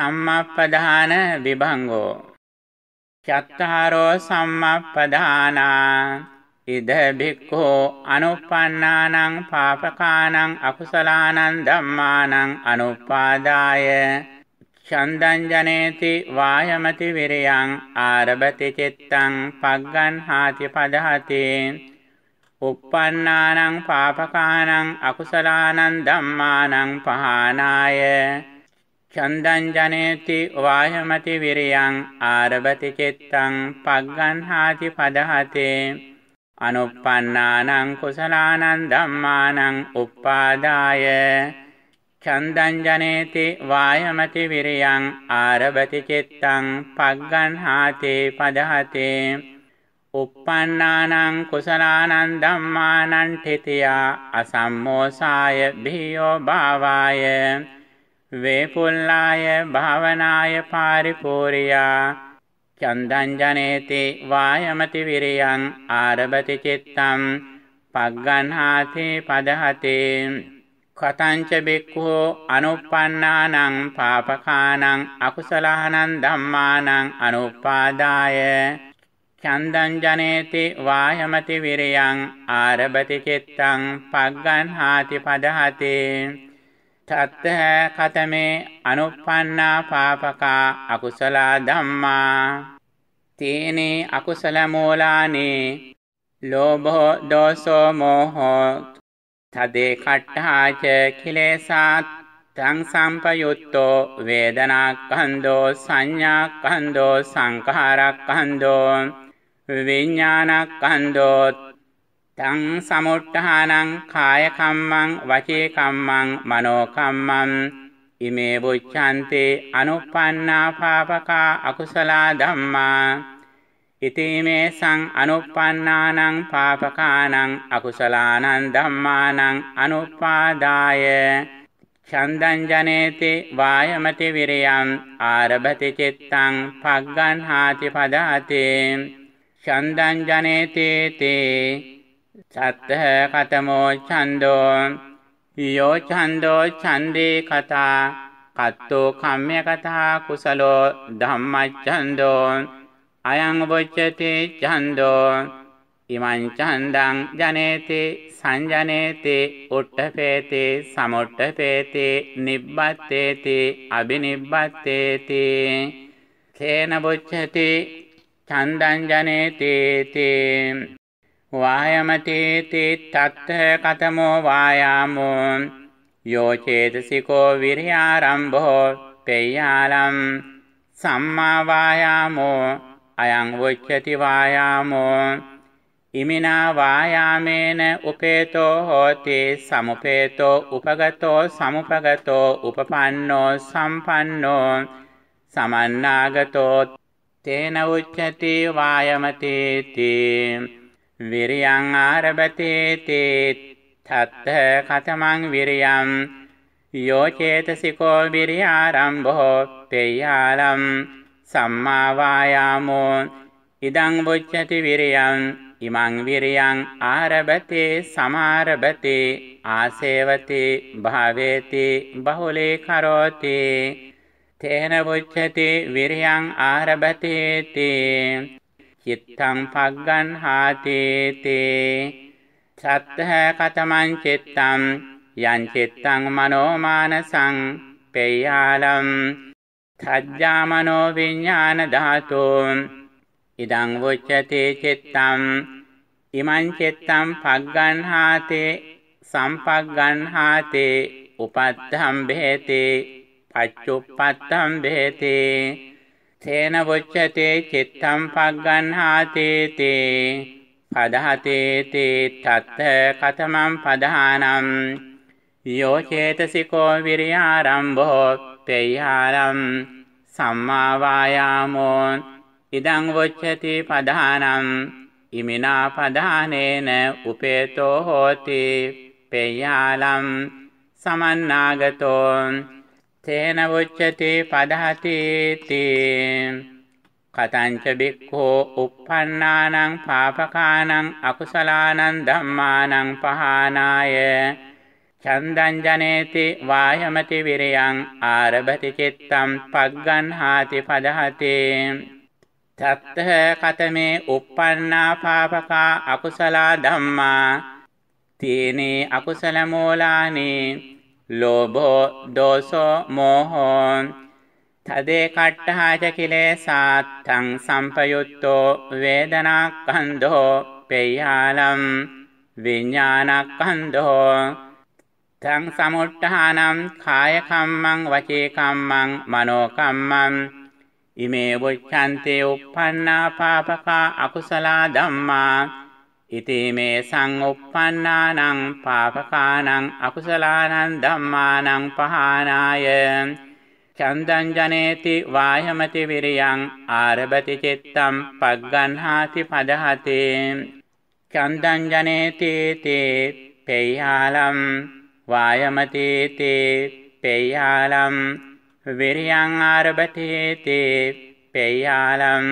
සම්මප්පදාන විභංගෝ. චත්තාරෝ සම්මප්පදානා. ඉද භික්ඛෝ අනුප්පන්නානං පාපකානං අකුසලානං ධම්මානං අනුපාදාය. චන්දං ජනේති වායමති විරයං ආරබති චිත්තං පග්ගන් හාති පදහති. uppannānaṁ pāpakānaṁ akusalaanaṁ dhammānaṁ pahānāය චන්දං ජනේති වායමති විරියං ආරබති චිත්තං පග්ගන්හාති පදහතේ අනුප්පන්නානං කුසලානං ධම්මානං උප්පාදාය චන්දං ජනේති වායමති විරියං ආරබති චිත්තං පග්ගන්හාති පදහතේ uppannānaṁ කුසලානං ධම්මානං තිතියා අසම්මෝසාය බියෝ භාවාය වේපුල්ලාය භාවනාය පාරිපූර්යා. චන්දං ජනේති වායමති විරියං ආරබති චිත්තං පග්ගන්හාති පදහති. කතංච බික්ඛෝ අනුප්පන්නානං පාපකානං අකුසලානං ධම්මානං අනුපාදාය. චන්දං ජනේති වායමති විරයං ආරබති චිත්තං පග්ගන්හාති පදහති. තත්තහ කතමේ අනුප්පන්නා පාපකා අකුසලා ධම්මා තේනේ අකුසල මූලානේ ලෝභෝ දෝසෝ මෝහෝ තදේ කට්ඨාච කිලේසාත් තං සම්පයුත්තෝ වේදනාක්ඛන්‍தோ සංඥාක්ඛන්‍தோ සංඛාරක්ඛන්‍தோ විඥානක්ඛන්‍தோ තං සමුට්ඨානං කාය කම්මං වචී කම්මං මනෝ කම්මං ඉමේ බුච්ඡන්තේ අනුප්පන්නා පාපකා අකුසලා ධම්මා ඉතිමේ සං අනුප්පන්නානං පාපකානං අකුසලානං ධම්මානං අනුපාදාය චන්දං ජනේති වායමති විරයං ආරභති චිත්තං පග්ගන්හාති පදාතේ චන්දං ජනේතේති සත්තහ කතමෝ ඡන්தோ යෝ ඡන්தோ ඡන්දේ කතා කත්තෝ කම්ම්‍ය කතා කුසලෝ ධම්මච්ඡන්தோ අයං වොච්චති ඡන්தோ ඉමං ඡන්දං ජනේති සංජනේති උට්ඨපේති සමුට්ඨපේති නිබ්බත්තේති අබිනිබ්බත්තේති කේන වොච්චති ඡන්දං ජනේති තේ වායමතේති තත්ත කතමෝ වායාමෝ යෝ චේතසිකෝ විරියාරම්භෝ පෙය්‍යාලම් සම්මා වායාමෝ අයං වොච්චති වායාමෝ ඉමිනා වායාමේන උපේතෝ හෝති සමුපේතෝ උපගතෝ සමුපගතෝ උපපන්නෝ සම්පන්නෝ සමන්නාගතෝ තේන උච්චති වායමතේති විරියං ආරබතේති. තත්ත කතමං විරියං යෝ චේතසිකෝ විරියාරම්භෝ පෙය්‍යාලම් සම්මා වායාමෝ. ඉදං වොච්චති විරියං. ඉමං විරියං ආරබතේ සමාරබතේ. ආසේවතේ භාවේති බහුලේ කරෝති. තේන පුච්ඡති විරියං ආරබතේති. චිත්තං පග්ගන් හාතේති සත්තහ කතමං චිත්තං යං චිත්තං මනෝමානසං පේයාලම් තජ්ජා මනෝ විඥාන ධාතෝ ඉදං වොච්චති චිත්තං ඉමං චිත්තං පග්ගන් හාතේ සම්පග්ගන් හාතේ උපත්තම් බේතේ පච්චුප්පත්තම් බේති තේන වොච්චතේ චිත්තම් පග්ගන්හාතේති පදහතේති තත්ත කතමං පදහානම් යෝ චේතසිකෝ විරියාරම්භෝ පෙය්‍යාරම් සම්මා වායාමෝ ඉදං වොච්චති පදහානම් ඉමිනා පදානේන උපේතෝ හෝති පෙය්‍යාලම් සමන්නාගතෝ තේන වොච්චති පදහතිති. කතංච බික්ඛෝ uppannānaṁ pāpakānaṁ akusalaanaṁ dhammānaṁ pahānāය. චන්දං ජනේති වායමති විරයං ආරභති චිත්තම් පග්ගන්හාති පදහති. තත්ත කතමේ uppannā පාපකා අකුසලා ධම්මා. තීනේ අකුසල මූලානේ. ලෝභෝ දෝසෝ මෝහෝ තදේ කට්ඨාච කිලේසාත්තං සම්පයුත්තෝ වේදනාක්ඛන්ධෝ පේයාලම් විඥානක්ඛන්ධෝ තං සමුට්ඨානම් කාය කම්මං වචේ කම්මං මනෝ කම්මං ඉමේ වොච්ඡන්තේ uppannā පාපකා අකුසලා ධම්මා ඉතිමේ සංඋප්පන්නානං පාපකානං අකුසලානං ධම්මානං පහනාය චන්දං ජනේති වායමති විරියං ආරභති චිත්තම් පග්ගන්හාති පදහති චන්දං ජනේති තේ පේයාලම් වායමති තේ පේයාලම් විරියං ආරභති තේ පේයාලම්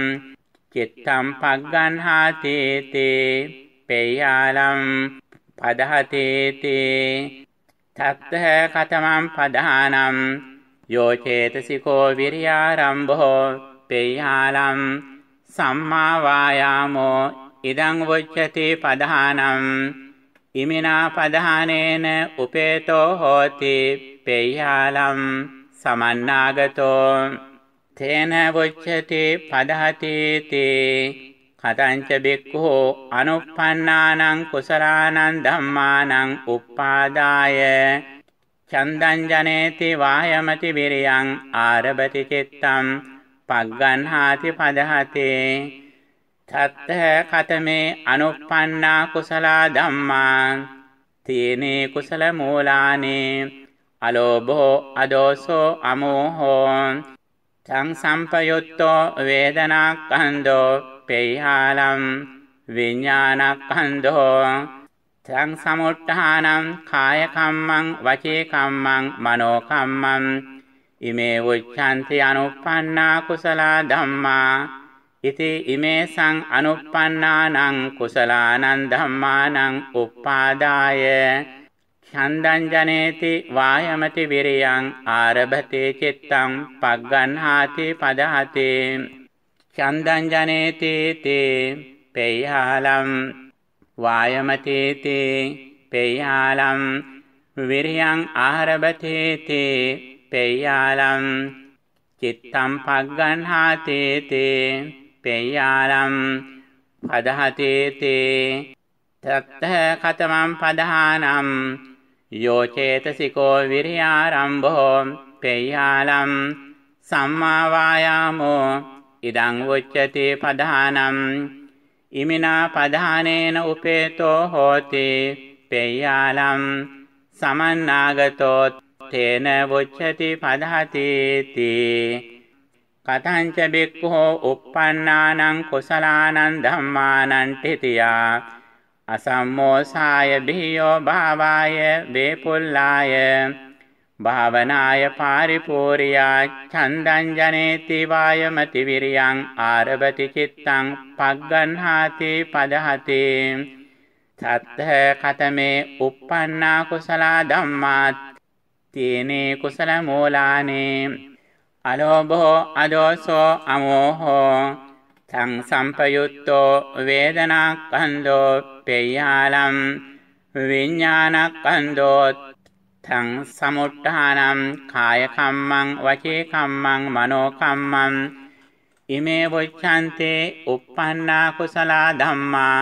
චිත්තම් පග්ගන්හාති තේ පේයාලම් පදහති තේ තත්ත කතමං පදානම් යෝ චේතසිකෝ විරියාරම්භෝ පේයාලම් සම්මා වායාමෝ ඉදං වොච්චති පදහානම් ඉමිනා පදහානේන උපේතෝ හෝති පේයාලම් සමන්නාගතෝ. තේන වොච්චති පදහති තේ කතංච බික්ඛු අනුප්පන්නානං කුසලානං ධම්මානං උප්පාදාය චන්දං ජනේති වායමති විරියං ආරභති චිත්තං පග්ගන්හාති පදහති. තත්ත කතමේ අනුප්පන්නා කුසලා ධම්මා තීනේ කුසල මූලානේ අලෝභෝ අදෝසෝ අමෝහෝ. තං සම්පයුත්තෝ වේදනාක්ඛන්தோ පේහාලම් විඥානක්ඛන්தோ තං සමුට්ඨානම් කාය කම්මං වචේ කම්මං මනෝ කම්මං ඉමේ උච්ඡන්ති අනුප්පන්නා කුසලා ධම්මා ඉති ඉමේ සං අනුප්පන්නානං කුසලානං ධම්මානං උප්පාදාය ඡන්දං ජනේති වායමති විරියං ආරභති චිත්තං පග්ගන්හාති පදහති ඡන්දං ජනේති තේ පේයාලම් වායමතේතේ පේයාලම් විරියං ආරභතේතේ පේයාලම් චිත්තම් පග්ගන්හාතේතේ පේයාලම් පදහතේතේ තත්ත කතමං පදහානම් යෝ චේතසිකෝ විරියාරම්භෝ පේයාලම් සම්මා වායාමෝ ඉදං උච්චති පදහානම් ඉමිනා පධානේන උපේතෝ හෝති පෙය්‍යාලම්। සමන්නාගතෝ තේන වොච්චති පදහතිති කතංච බික්ඛෝ uppannānaං කුසලානං ධම්මානං තිතියා। අසම්මෝසාය බිහියෝ භාවාය වේපුල්ලාය। භාවනාය පාරිපූර්යා ඡන්දං ජනේති වායමති විරියං ආරභති චිත්තං පග්ගන්හාති පදහති. තත්ත කතමේ uppannā කුසලා ධම්මා තීනේ කුසල මූලානේ. අලෝභෝ අදෝසෝ අමෝහෝ. තං සම්පයුත්තෝ වේදනාක්ඛන්தோ පේයාලම් විඥානක්ඛන්தோ තං සමුට්ඨානම් කාය කම්මං වචේ කම්මං මනෝ කම්මං ඉමේ වොච්ඡන්තේ uppannā කුසලා ධම්මා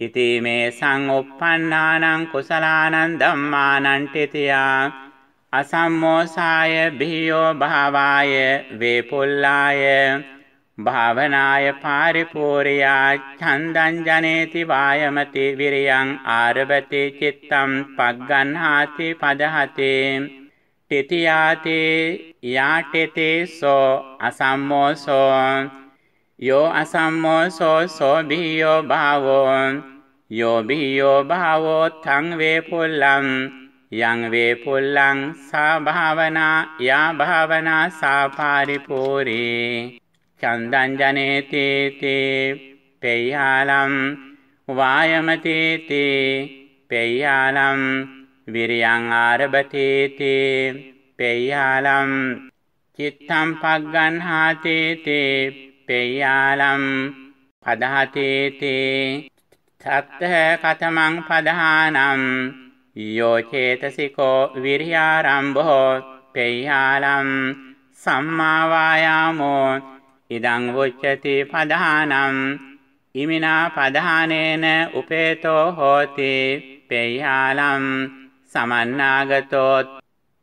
ඉති මේ සංඋප්පන්නානං කුසලානං ධම්මානං තිතියා අසම්මෝසාය බිහියෝ භාවාය වේපුල්ලාය භාවනාය පාරිපූර්යා ඡන්දං ජනේති වායමති විරියං ආරභති චිත්තම් පග්ගන්හාති පදහති තිතියාති යාටිතේ සෝ අසම්මෝසෝ යෝ අසම්මෝසෝ සෝ බියෝ භාවෝ යෝ බියෝ භාවෝ තං වේපුල්ලං යං වේපුල්ලං සා භාවනා යා භාවනා සා පාරිපූර්ී චන්දං ජනේති තේ පේයාලම් වායමති තේ පේයාලම් විරියං ආරබතේති පෙය්‍යාලම් චිත්තම් පග්ගන්හාතේති පෙය්‍යාලම් පදහතේති සත්තහ කතමං පදහානම් යෝ චේතසිකෝ විරියාරම්භෝ පෙය්‍යාලම් සම්මා වායාමෝ ඉදං වොච්චති පදහානම් ඉමිනා පදහානේන උපේතෝ හෝති පෙය්‍යාලම් සමන්නාගතෝ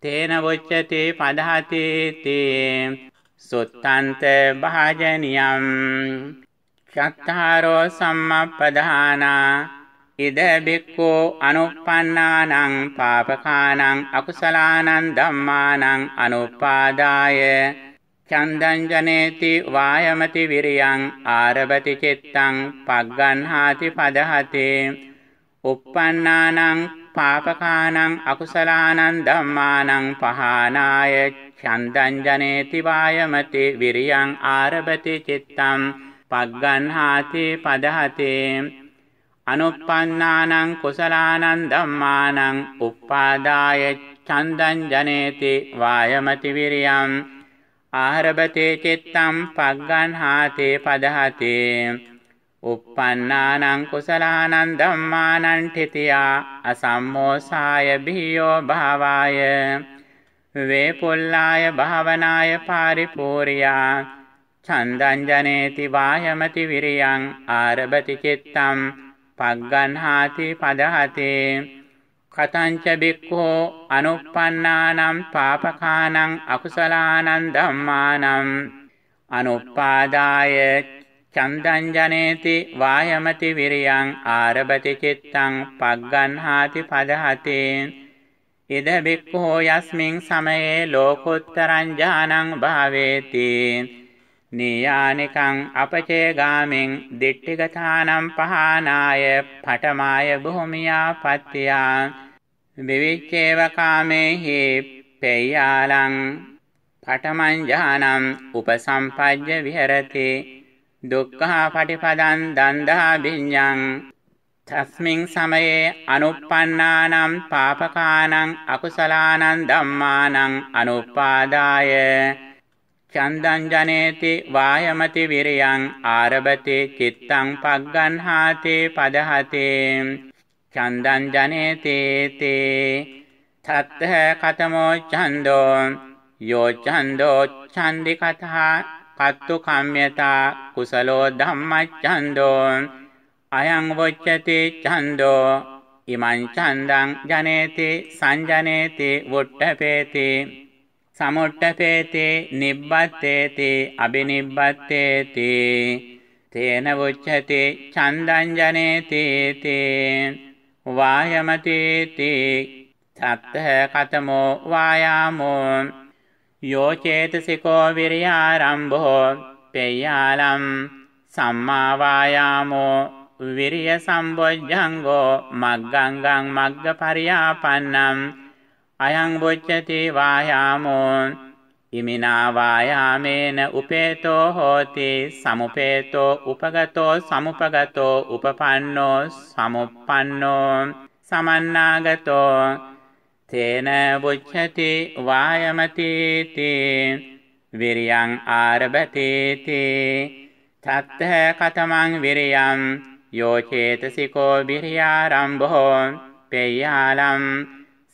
තේන වොච්චති පදහති සුත්තන්ත භාජනියම්। චත්තාරෝ සම්මප්පදානා ඉද බික්ඛෝ අනුප්පන්නානං පාපකානං අකුසලානං ධම්මානං අනුපාදාය। චන්දං ජනේති වායමති විරියං ආරබති චිත්තං පග්ගන්හාති පදහති. uppannānaṁ පාපකානං අකුසලානං ධම්මානං පහානාය චන්දං ජනේති වායමති විරියං ආරබති චිත්තං පග්ගන්හාති පදහති. අනුප්පන්නානං කුසලානං ධම්මානං උප්පාදාය චන්දං ජනේති වායමති විරියං ආහරබතේ චිත්තං පග්ගන්හාතේ පදහතේ uppannānaṁ කුසලානං ධම්මානං තිතියා අසම්මෝසාය බියෝ භාවාය වේපුල්ලාය භාවනාය පාරිපූර්යා ඡන්දං ජනේති වායමති විරියං ආරබති චිත්තං පග්ගන්හාති පදහති කතංච බික්ඛෝ අනුප්පන්නානම් පාපකානං අකුසලානං ධම්මානං අනුපාදාය චන්දං ජනේති වායමති විරියං ආරබති චිත්තං පග්ගන්හාති පදහති ඉද බික්ඛෝ යස්මින් සමයේ ලෝකෝත්තරං ඥානං භාවේති නීයානිකං අපචේගාමින් දිට්ඨිගතානම් පහනාය පඨමාය භූමියා පත්‍තියා විවිච්ඡේව කාමේහි පේයාලං පඨමං ඥානං උපසම්පජ්ජ විහෙරති දුක්ඛ පටිපදං දන්දා විඤ්ඤං තස්මින් සමයේ අනුප්පන්නානම් පාපකානං අකුසලානං ධම්මානං අනුපාදාය. චන්දං ජනේති වායමති විරියං ආරබති චිත්තං පග්ගන්හාති පදහති. චන්දං ජනේතේතේ තත්ත කතමෝ ඡන්தோ යෝ ඡන්தோ ඡන්දි කතා පත්තු කම්යතා කුසලෝ ධම්මච්ඡන්தோ අයං වොච්චති ඡන්தோ ඉමං ඡන්දං ජනේති සංජනේති වොට්ටපේති। සමුට්ටපේති නිබ්බත්තේති අබිනිබ්බත්තේති। තේන වොච්චති ඡන්දං ජනේති තේ। වායමති තේ සත්ත කතමෝ වායාමෝ යෝ චේතසිකෝ විරියාරම්භෝ පෙය්‍යාලම් සම්මා වායාමෝ විරිය සම්බොජ්ජංගෝ මග්ගංගං මග්ගපරියාපන්නම් අයං බොච්චති වායාමෝ ඉමිනා වායාමේන උපේතෝ හෝති සමුපේතෝ උපගතෝ සමුපගතෝ උපපන්නෝ සමුප්පන්නෝ සමන්නාගතෝ. තේන බුච්ඡති වායමති තේ විරියං ආරබති තේ තත්ත කතමං විරියං යෝ චේතසිකෝ විරියාරම්භෝ පෙය්‍යාලම්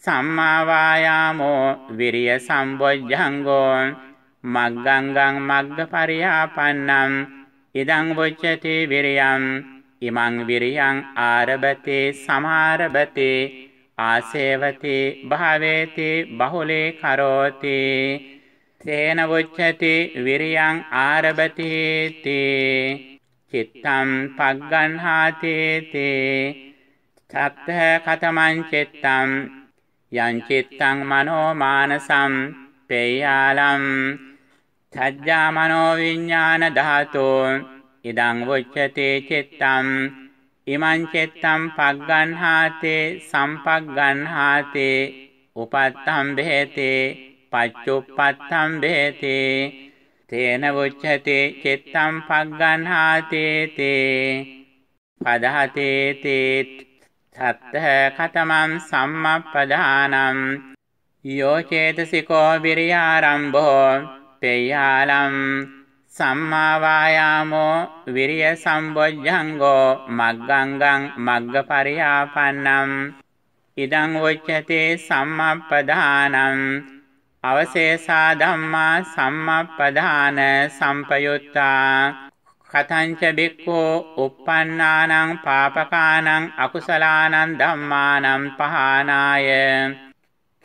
සම්මා වායාමෝ විරිය සම්බොජ්ජංගෝ මග්ගංගං මග්ගපරියාපන්නම් ඉදං වොච්චති විරියං ඉමං විරියං ආරබතේ සමාරබතේ ආසේවති භාවේති බහුලේ කරෝති තේන වොච්චති විරියං ආරබති තේ චිත්තං පග්ගන්හාති තේ තත්ත කතමං චිත්තං යං චිත්තං මනෝ මානසම් පේයාලම් සජ්ජා මනෝ විඥාන ධාතෝ ඉදං වොච්චති චිත්තං ඉමං චිත්තං පග්ගන්හාතේ සම්පග්ගන්හාතේ උපත්තම් බෙහෙතේ පච්චුප්පත්තම් බෙහෙතේ තේන වොච්චති චිත්තං පග්ගන්හාතේ තේ පදහතේ තේ තත්ත කතමං සම්මප්පදානං යෝචේතසිකෝ විරියාරම්භෝ පෙය්‍යාලම් සම්මාවායාමෝ විරිය සම්බොජ්ජංගෝ මග්ගංගං මග්ගපරියාපන්නම් ඉදං උච්චතේ සම්මප්පදානං අවශේෂා ධම්මා සම්මප්පදාන සම්පයුත්තා කතංච බික්ඛෝ uppannānaං පාපකානං අකුසලානං ධම්මානං පහානාය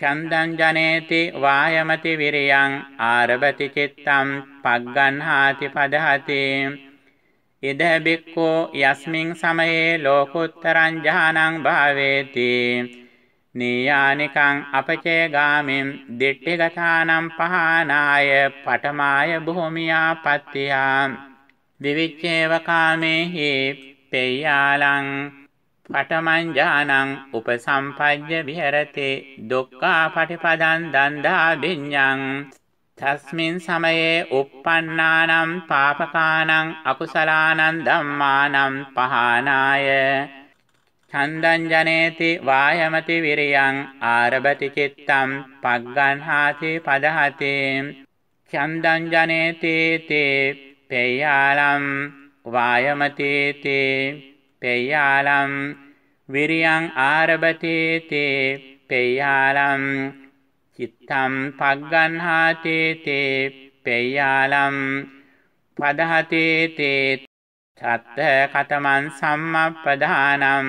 චන්දං ජනේති වායමති විරියං ආරබති චිත්තං පග්ගන්හාති පදහති ඉද බික්ඛෝ යස්මින් සමයේ ලෝකුත්තරං ජානං භාවේති නීයානිකං අපචේ ගාමින් දිට්ඨිගතානම් පහනාය පඨමාය භූමියා පත්තියා විවිච්ඡේව කාමේහි පෙය්‍යාලං පඨමං උපසම්පජ්ජ විහෙරති දුක්ඛා පටිපදං දන්දා විඤ්ඤං තස්මින් සමයේ uppannānaṁ පාපකානං අකුසලානං ධම්මානං පහනාය ඡන්දං ජනේති වායමති විරියං ආරබති චිත්තං පග්ගන්හාති පදහති ඡන්දං ජනේති තේ පේයාලම් වායමති තේ පෙය්‍යාලම් විරියං ආරබතේතේ පෙය්‍යාලම් චිත්තම් පග්ගන්හාතේතේ පෙය්‍යාලම් පදහතේතේ චත්ත කතමන් සම්මප්පදානම්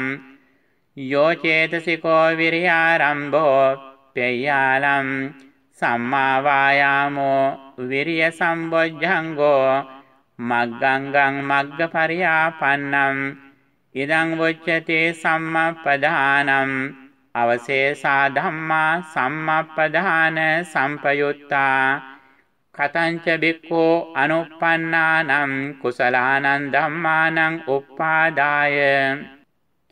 යෝචේතසිකෝ විරියාරම්භෝ පෙය්‍යාලම් සම්මාවායාමෝ විරිය සම්බොජ්ජංගෝ මග්ගංගං මග්ගපරියාපන්නම් ඉදං වොච්චතේ සම්මප්පදානම් අවශේෂා ධම්මා සම්මප්පදාන සම්පයුත්තා කතංච බික්ඛෝ අනුප්පන්නානම් කුසලානං ධම්මානං උප්පාදාය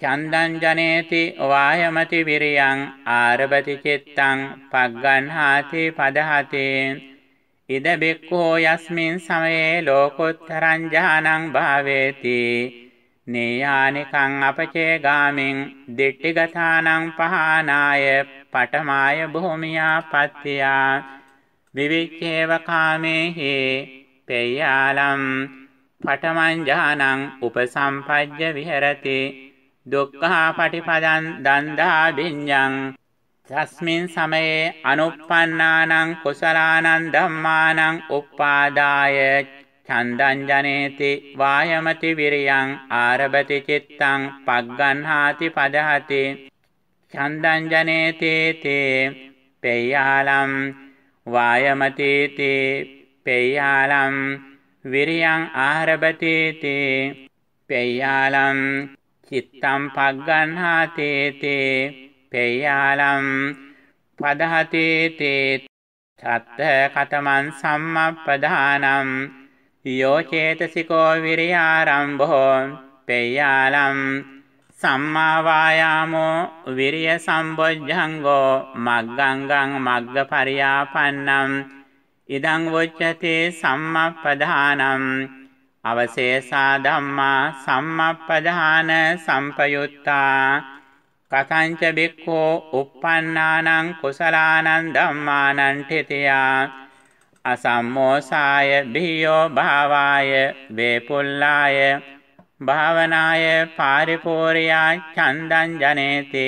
චන්දං ජනේති වායමති විරියං ආරබති චිත්තං පග්ගන්හාති පදහති ඉද බික්ඛෝ යස්මින් සමයේ ලෝකෝත්තරං ඥානං භාවේති. නේයානිකං අපචේ ගාමින් දිට්ඨිගතානං පහනාය පඨමාය භූමියා පත්තියා විවිච්ඡේව කාමේහි පේයාලම් පඨමං ඥානං උපසම්පජ්ජ විහෙරති. දුක්ඛා පටිපදං දන්දා විඤ්ඤං තස්මින් සමයේ අනුප්පන්නානං කුසලානං ධම්මානං උප්පාදාය චන්දං ජනේති වායමති විරියං ආරබති චිත්තං පග්ගන්හාති පදහති චන්දං ජනේති තේ පේයාලම් වායමති තේ පේයාලම් විරියං ආරබති තේ පේයාලම් චිත්තං පග්ගන්හාති තේ පේයාලම් පදහති තේ චත්ත කතමන් සම්මප්පදානම් යෝචේතසිකෝ විරියාරම්භෝ පෙය්‍යාලම් සම්මාවායාමෝ විරිය සම්බොජ්ජංගෝ මග්ගංගං මග්ගපරියාපන්නම් ඉදං වොච්චතේ සම්මප්පදානම් අවශේෂා ධම්මා සම්මප්පදාන සම්පයුත්තා කතංච බික්ඛෝ uppannānaං කුසලානං ධම්මානං තිතයා අසම්මෝසාය බියෝ භාවාය වේපුල්ලාය භාවනාය පාරිපූර්යා ඡන්දං ජනේති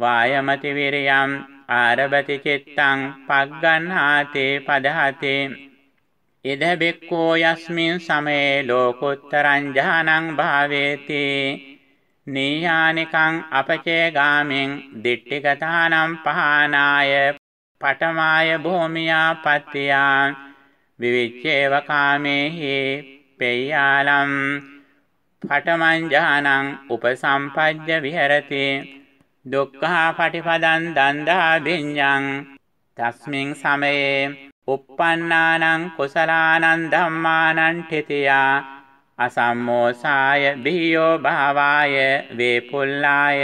වායමති විරියම් ආරබති චිත්තං පග්ගන්හාති පදහති ඉද බික්ඛෝ යස්මින් සමේ ලෝකුත්තරං ඥානං භාවේති නීයානිකං අපචේ ගාමින් දිට්ඨිගතානම් පහනාය පඨමාය භූමියා පත්තියා විවිච්ඡේව කාමේහි පෙය්‍යාලම් පඨමං ඥානං උපසම්පජ්ජ විහෙරති දුක්ඛා පටිපදං දන්දා විඤ්ඤං තස්මින් සමයේ uppannānaං කුසලානං ධම්මානං තිතියා අසම්මෝසාය බියෝ භාවාය වේපුල්ලාය.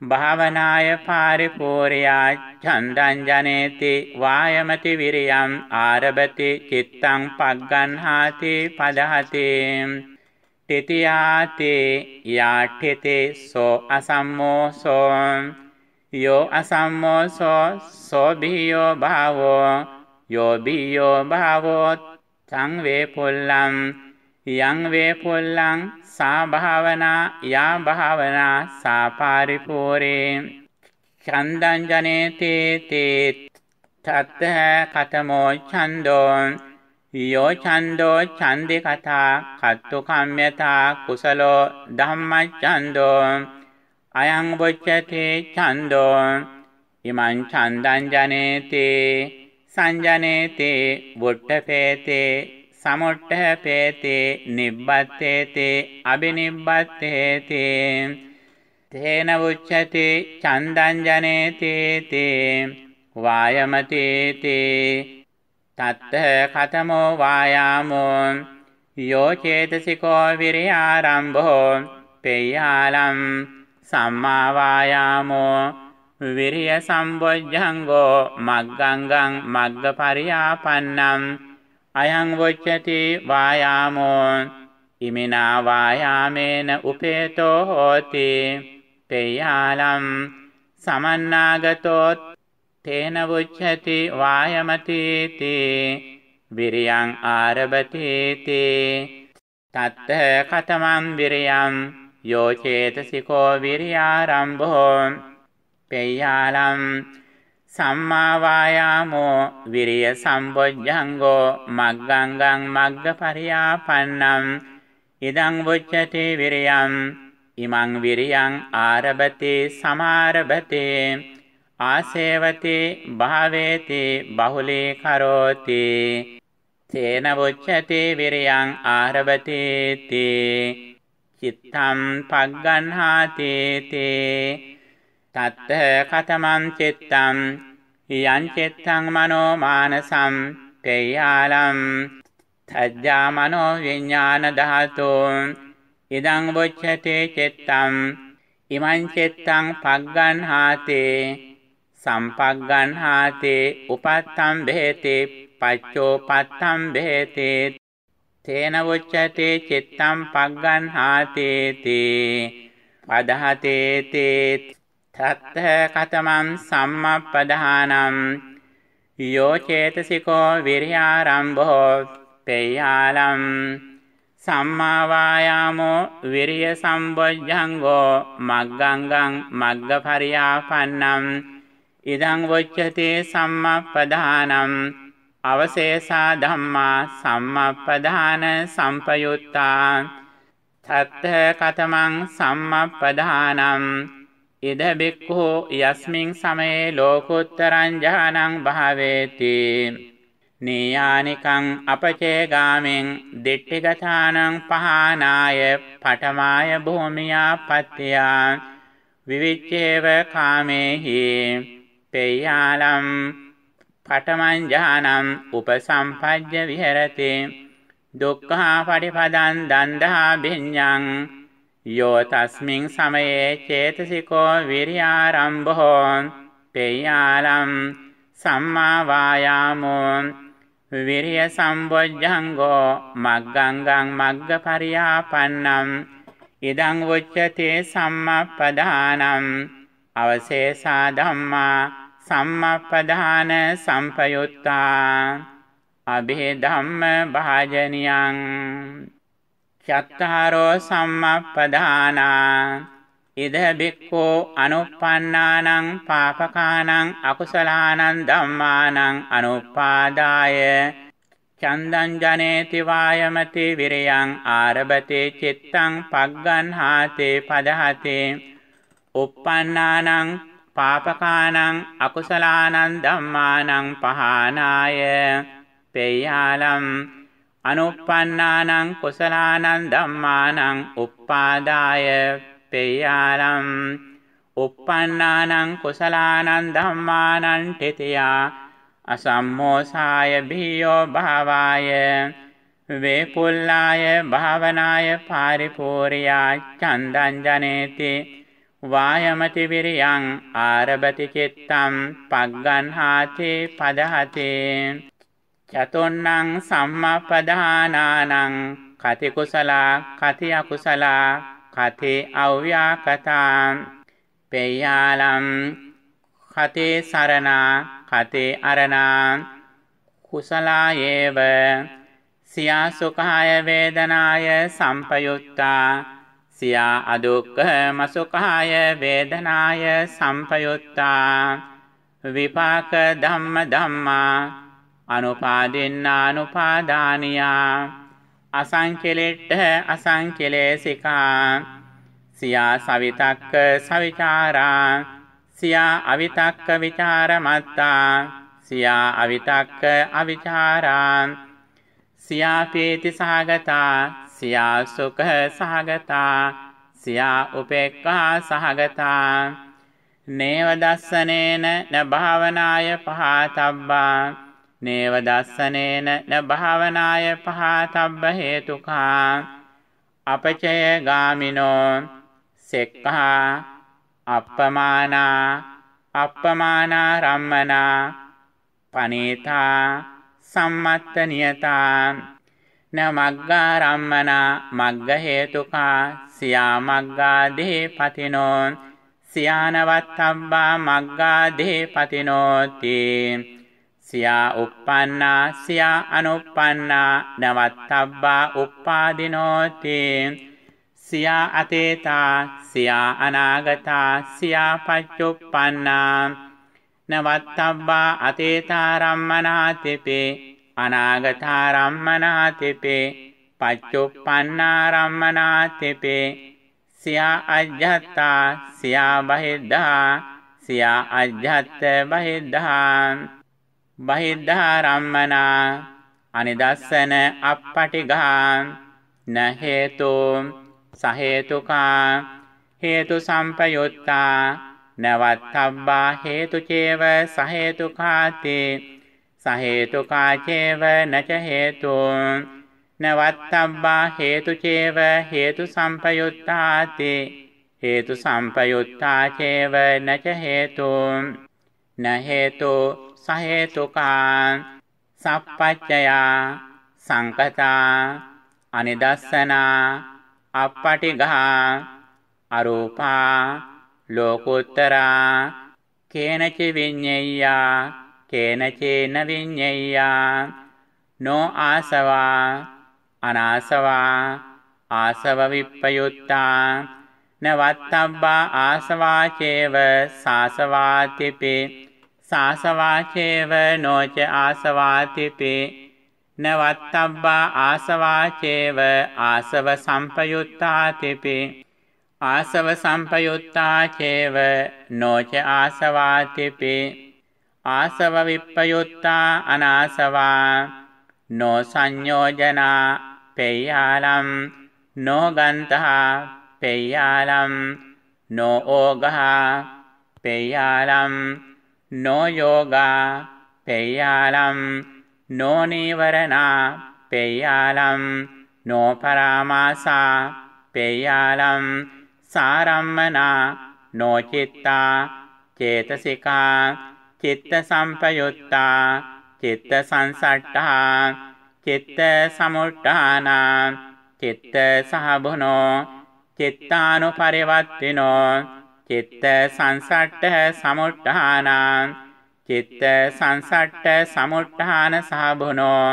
භාවනාය පාරිපූර්යා ඡන්දං ජනේති වායමති විරියං ආරබති චිත්තං පග්ගන්හාති පදහති. තිතියාති යාඨිති සෝ අසම්මෝසෝ. යෝ අසම්මෝසෝ සෝ බියෝ භාවෝ. යෝ බියෝ භාවෝ තං වේ පුල්ලං යං වේ පුල්ලං සා භාවනා යා භාවනා සා පරිපූර්ණේ ඡන්දං ජනේති තේ තත්ත කතමෝ ඡන්தோ යෝ ඡන්தோ ඡන්දේ කතා කත්තු කම්මතා කුසලෝ ධම්මච්ඡන්தோ අයං වොච්චති ඡන්தோ ඉමං ඡන්දං ජනේති සංජනේති වොට්ටපේතේ සමුට්ඨපේතේ නිබ්බත්තේති අබිනිබ්බත්තේති තේන උච්චති චන්දං ජනේති තේ වායමති තේ තත්ත කතමෝ වායාමෝ යෝ චේතසිකෝ විරියාරම්භෝ පෙය්‍යාලම් සම්මා වායාමෝ විරිය සම්බොජ්ජංගෝ මග්ගංගං මග්ගපරියාපන්නම් අයං වොච්චති වායාමෝ ඉමිනා වායාමේන උපේතෝ හෝති පෙය්‍යාලම් සමන්නාගතෝ තේන වුච්ඡති වායමතීති විරියං ආරබතීති තත්ත කතමං විරියං යෝ චේතසිකෝ විරියාරම්භෝ පෙය්‍යාලම් සම්මා වායාමෝ විරිය සම්බොජ්ජංගෝ මග්ගංගං මග්ගපරියාපන්නම් ඉදං වොච්චති විරියං ඉමං විරියං ආරබති සමාරබති ආසේවති භාවේති බහුලී කරෝති තේන වොච්චති විරියං ආරබති තේ චිත්තම් පග්ගන්හාති තේ තත්ත කතමං චිත්තං යං චිත්තං මනෝ මානසම් පේයාලම් තජ්ජා මනෝ විඥාන ධාතෝ ඉදං වොච්චති චිත්තං ඉමං චිත්තං පග්ගන්හාතේ සම්පග්ගන්හාතේ උපත්තම් බෙහෙති පච්චෝ පත්තම් බෙහෙති තේන වොච්චති චිත්තම් පග්ගන්හාතේ තේ පදහතේ තේ තත්ත කතමං සම්මප්පදානම් යෝ චේතසිකෝ විරියාරම්භෝ පෙය්‍යාලම් සම්මා වායාමෝ විරිය සම්බොජ්ජංගෝ මග්ගංගං මග්ගපරියාපන්නම් ඉදං වොච්චති සම්මප්පදානම් අවශේෂා ධම්මා සම්මප්පදාන සම්පයුත්තා තත්ත කතමං සම්මප්පදානම් ඉද බික්ඛු යස්මින් සමයේ ලෝකුත්තරං ඥානං භාවේති. නීයානිකං අපචේ ගාමෙන් දිට්ඨිගතානං පහනාය පඨමාය භූමියා පත්‍යා විවිච්ඡේව කාමේහි පේයාලම් පඨමං ඥානං උපසම්පජ්ජ විහෙරති. දුක්ඛා පටිපදං දන්දහා භිඤ්ඤං යෝ තස්මින් සමයේ චේතසිකෝ විරියාරම්භෝ පේයාලම් සම්මා වායාමෝ විරිය සම්බොජ්ජංගෝ මග්ගංගං මග්ගපරියාපන්නම් ඉදං වොච්චති සම්මප්පදානම් අවශේෂා ධම්මා සම්මප්පදාන සම්පයුත්තා අභේධම්ම භාජනියං චත්තාරෝ සම්මප්පදානා ඉද බික්කෝ අනුප්පන්නානං පාපකානං අකුසලානං ධම්මානං අනුපාදාය චන්දං ජනේති වායමති විරයං ආරබතේ චිත්තං පග්ගන්හාතේ පදහතේ uppannānaං පාපකානං අකුසලානං ධම්මානං පහනාය පේයාලම් අනුප්පන්නානං කුසලානං ධම්මානං උප්පාදාය පේයාලම් uppannānaං කුසලානං ධම්මානං තිතියා අසම්මෝසාය භීයෝ භාවාය වේපුල්ලාය භාවනාය පාරිපූර්යා චන්දං ජනේති වායමති විරියං ආරබති චිත්තම් පග්ගන්හාති පදහතේ චතුන්නං සම්මපදානානං කති කුසලා කති අකුසලා කති අව්‍යාකතා. පෙය්‍යාලම් කතේ සරණා කතේ අරණා. කුසලායේව සියා සුඛාය වේදනාය සම්පයුත්තා. සියා අදුක්ඛ මසුඛාය වේදනාය සම්පයුත්තා. විපාක ධම්ම ධම්මා අනුපාදින්නානුපාදානියා. අසංකෙලෙට්ඨ අසංකෙලේසිකා සියා සවිතක්ක සවිචාරා. සියා අවිතක්ක විචාරමත්තා. සියා අවිතක්ක අවිචාරා. සියා පීති සහගතා. සියා සුඛ සහගතා. සියා උපේක්ඛා සහගතා. නේව දස්සනේන න භාවනාය පහතබ්බා. නේව දස්සනේන න භාවනාය පහතබ්බ හේතුකා. අපචය ගාමිනෝ සෙක්ඛා අප්පමානා අප්පමානා රම්මනා පනීතා සම්මත්ත නියතා. න මග්ගා රම්මනා මග්ග හේතුකා සියා මග්ගාදී පතිනෝ සියානවත්තබ්බා මග්ගාදී පතිනෝති සියා uppannā සියා අනුප්පන්නා නවත්තබ්බා උප්පාදිනෝති සියා අතේතා සියා අනාගතා සියා පච්චුප්පන්නා. නවත්තබ්බා අතේතාරම්මනාතිපේ අනාගතාරම්මනාතිපේ පච්චුප්පන්නාරම්මනාතිපේ සියා අජ්ජත්තා සියා බහිද්ධා සියා අජ්ජත්ත බහිද්ධා. බහිද්ධාරම්මනා අනිදස්සන අප්පටිගා න හේතු සහේතුකා හේතු සම්පයුත්තා නවත්තබ්බා හේතුචේව සහේතුකාති සහේතුකාචේව නච හේතු නවත්තබ්බා හේතුචේව හේතු සම්පයුත්තාති හේතු සම්පයුත්තාචේව නච හේතු න හේතු සහේතුකා සප්පච්චයා සංකතා අනිදස්සනා අප්පටිගා අරූපා ලෝකුත්තරා කේනච විඤ්ඤෙය්‍යා කේනචේන විඤ්ඤෙය්‍යා නෝ ආසවා අනාසවා ආසව විප්පයුත්තා නවත්තබ්බා ආසවාචේව සාසවාතිපි සාසවාචේව නෝච ආසවාතිපි නවත්තබ්බා ආසවාචේව ආසව සම්පයුත්තාතිපි ආසව සම්පයුත්තාචේව නෝච ආසවාතිපි ආසව විප්පයුත්තා අනාසවා. නෝ සංයෝජනා පෙය්‍යාලම්. නෝ ගන්තහා පෙය්‍යාලම්. නෝ ඕගහා පෙය්‍යාලම්. නෝ යෝගා පෙය්‍යාලම් නෝ නීවරණා පෙය්‍යාලම් නෝ පරාමාසා පෙය්‍යාලම් සාරම්මනා නෝ චිත්තා චේතසිකා චිත්ත සම්පයුත්තා චිත්ත සංසට්ඨා චිත්ත සමුට්ඨානා චිත්ත සහබුනෝ චිත්තානුපරිවත්තිනෝ චිත්ත සංසට්ඨ සමුට්ඨානා චිත්ත සංසට්ඨ සමුට්ඨාන සහබුනෝ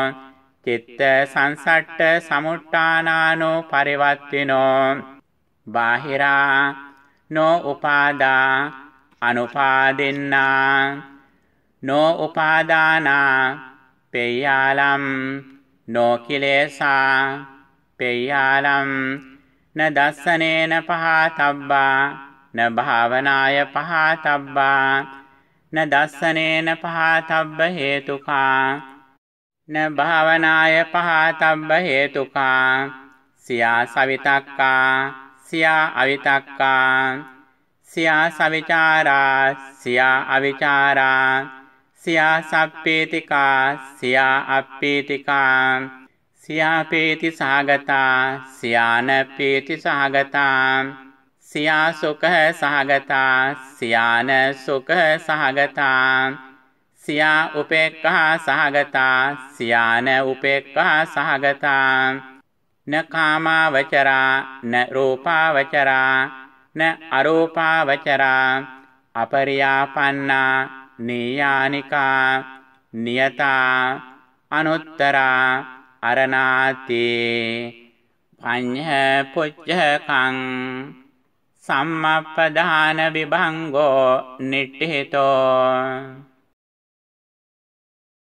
චිත්ත සංසට්ඨ සමුට්ඨානානෝ පරිවත්තිනෝ බාහිරා නෝ උපාදා අනුපාදින්නා නෝ උපාදානා පෙය්‍යාලම් නෝ කිලේසා පෙය්‍යාලම් න දස්සනේන පහතබ්බා න භාවනාය පහතබ්බා න දස්සනේන පහතබ්බ හේතුකා න භාවනාය පහතබ්බ හේතුකා සියා සවිතක්කා සියා අවිතක්කා සියා සවිචාරා සියා අවිචාරා සියා සප්පීතිකා සියා අප්පීතිකා සියා පීති සහගතා සියාන පීති සහගතා සියා සුඛ සහගතා සියාන සුඛ සහගතා සියා උපේක්ඛා සහගතා සියාන උපේක්ඛා සහගතා න කාමාවචරා න රූපාවචරා න අරූපාවචරා අපරියාපන්නා නීයානිකා නියතා අනුත්තරා අරනාති පඤ්ඤ පුච්ඡකං සම්මප්පදාන විභංගෝ නිට්ඨිතෝ